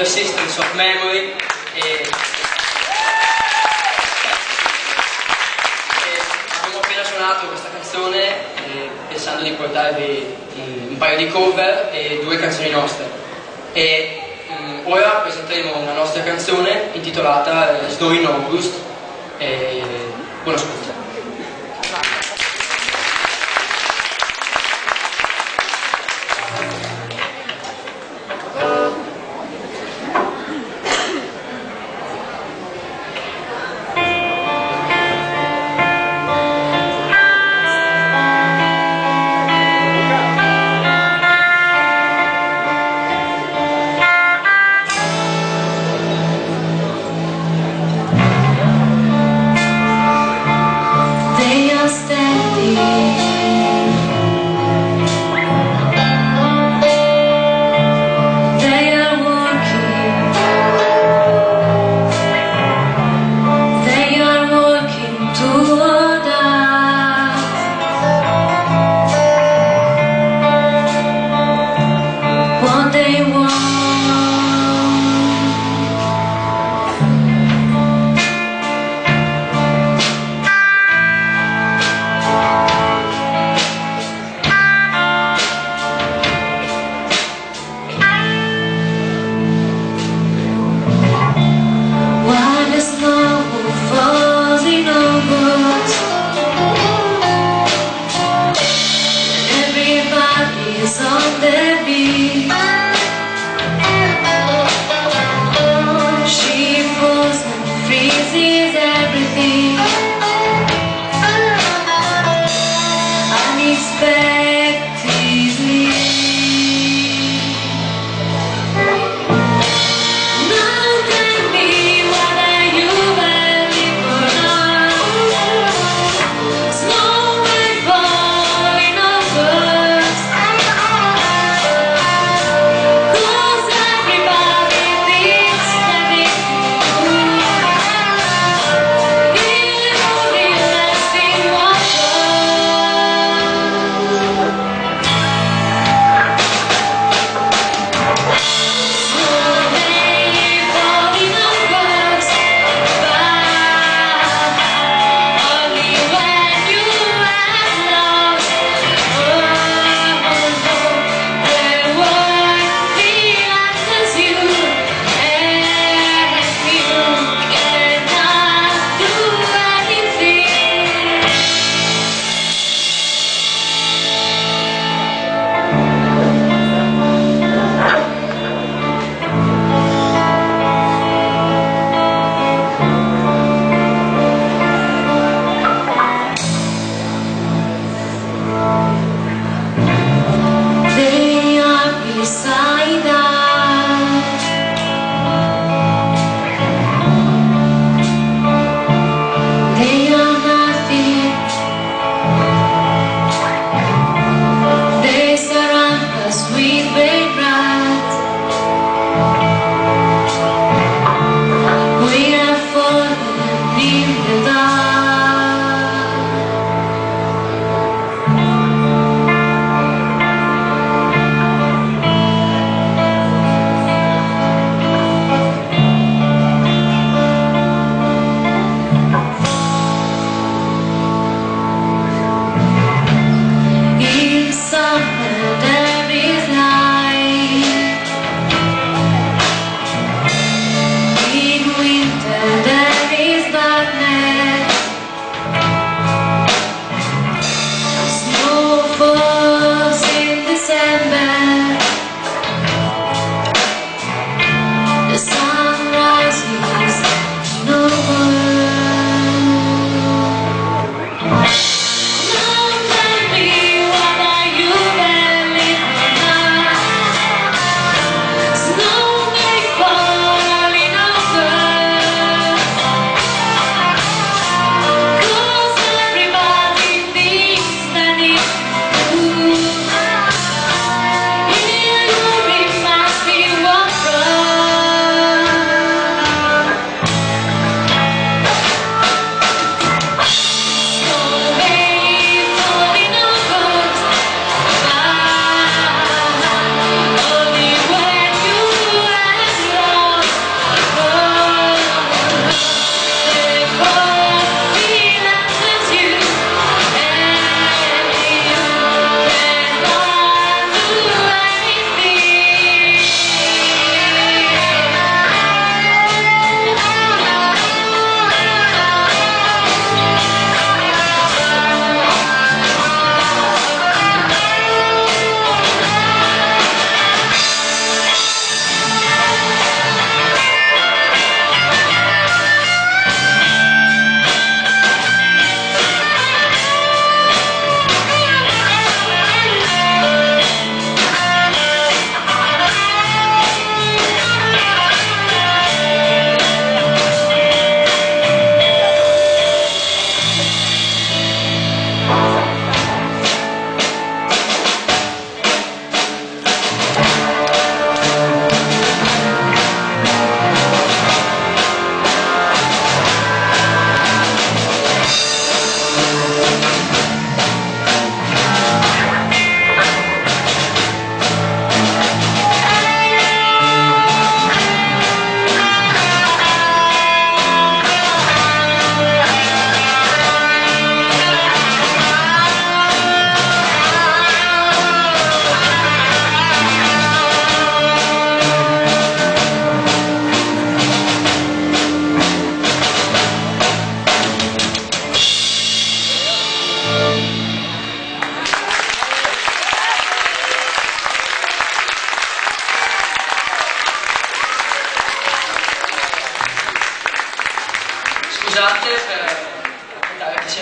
Persistence of Memory e, e abbiamo appena suonato questa canzone eh, pensando di portarvi un, un paio di cover e due canzoni nostre. E mm, ora presenteremo una nostra canzone intitolata eh, Snow in August e buon ascolto es donde vi. scusate per aspettare che.